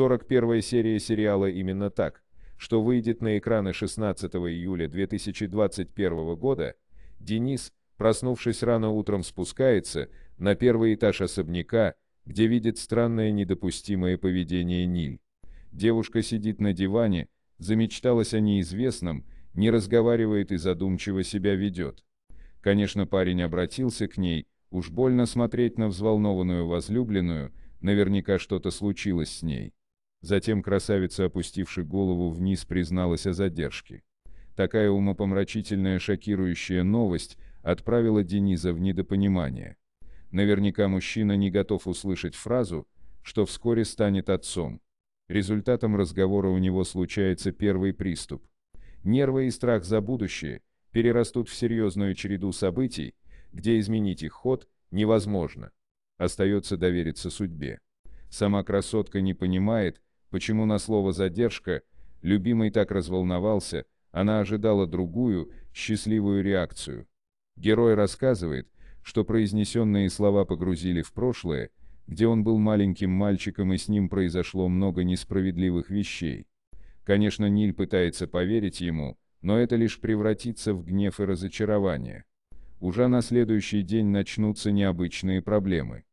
41 серия сериала именно так, что выйдет на экраны 16 июля 2021 года, Денис, проснувшись рано утром, спускается на первый этаж особняка, где видит странное недопустимое поведение Ниль. Девушка сидит на диване, замечталась о неизвестном, не разговаривает и задумчиво себя ведет. Конечно, парень обратился к ней, уж больно смотреть на взволнованную возлюбленную, наверняка что-то случилось с ней. Затем красавица, опустивши голову вниз, призналась о задержке. Такая умопомрачительная шокирующая новость отправила Дениза в недопонимание. Наверняка мужчина не готов услышать фразу, что вскоре станет отцом. Результатом разговора у него случается первый приступ. Нервы и страх за будущее перерастут в серьезную череду событий, где изменить их ход невозможно. Остается довериться судьбе. Сама красотка не понимает, почему на слово «задержка» любимый так разволновался, она ожидала другую, счастливую реакцию. Герой рассказывает, что произнесенные слова погрузили в прошлое, где он был маленьким мальчиком и с ним произошло много несправедливых вещей. Конечно, Ниль пытается поверить ему, но это лишь превратится в гнев и разочарование. Уже на следующий день начнутся необычные проблемы.